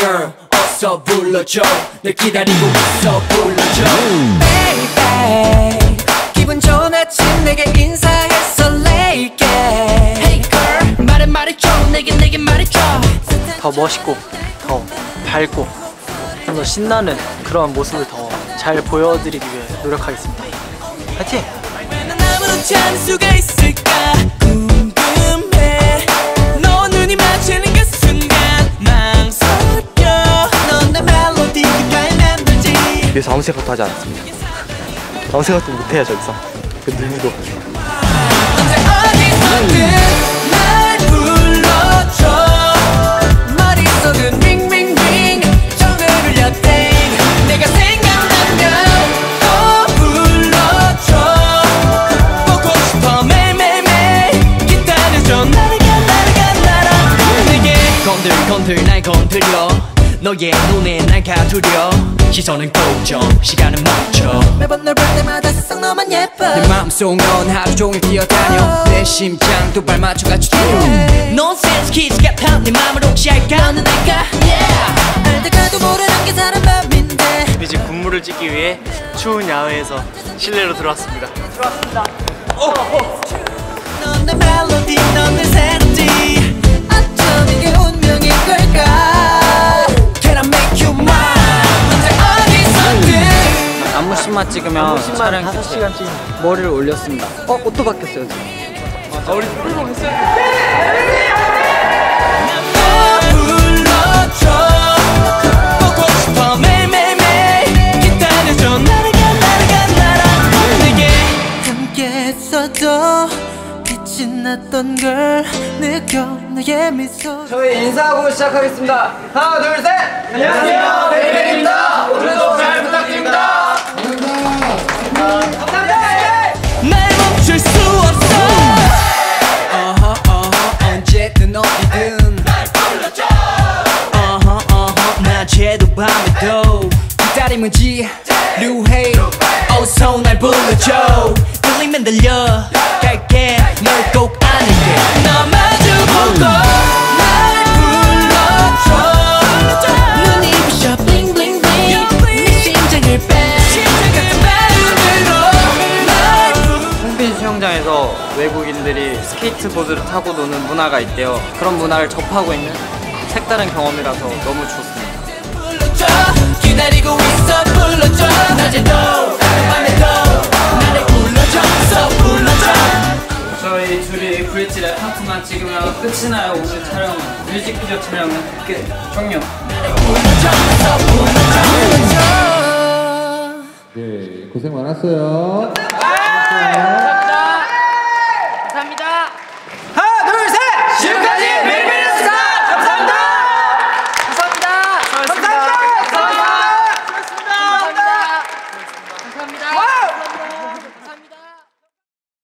girl 어서 불러줘. 널 기다리고 있어 불러줘. Baby 기분 좋은 아침 내게 인사해 설레게 Hey girl 말해 말해줘. 내게 내게 말해줘. 더 멋있고 더 밝고 좀 더 신나는 그런 모습을 더 잘 보여드리기 위해 노력하겠습니다. 파이팅! 그래서 아무 생각도 하지 않았습니다. 아무 생각도 못해요 저기서. 그 누구도. 건들 건들 날 건드려 너의 눈에 날 가두려 시선은 고정 시간은 멈춰. 매번 널 볼 때마다 세상 너만 예뻐. 내 마음속 넌 하루 종일 뛰어다녀. 내 심장 두발 맞춰가지고 Nonsense kids 같아 내 맘을 혹시 알까? 너는 내가? Yeah. 알다가도 모르는 게 사람 맘인데. 우리 집 군무를 찍기 위해 추운 야외에서 실내로 들어왔습니다. 넌내 멜로디 넌내 새로디 50만 찍으면 50만 5시간 찍 머리를 올렸습니다. 어? 옷도 바뀌었어요 아, 우리 풀로 했어야 저희 인사하고 시작하겠습니다. 하나 둘셋! 안녕하세요. 어허 어허 낮에도 밤에도 기다림은 지루해 어서 날 불러줘. 들리면 들려 갈게 널꼭 수영장에서 외국인들이 스케이트보드를 타고 노는 문화가 있대요. 그런 문화를 접하고 있는 색다른 경험이라서 너무 좋습니다. 저희 둘이 브릿지랩 하트만 찍으면 끝이 나요. 오늘 촬영은 뮤직비디오 촬영은 끝 종료. 네, 고생 많았어요.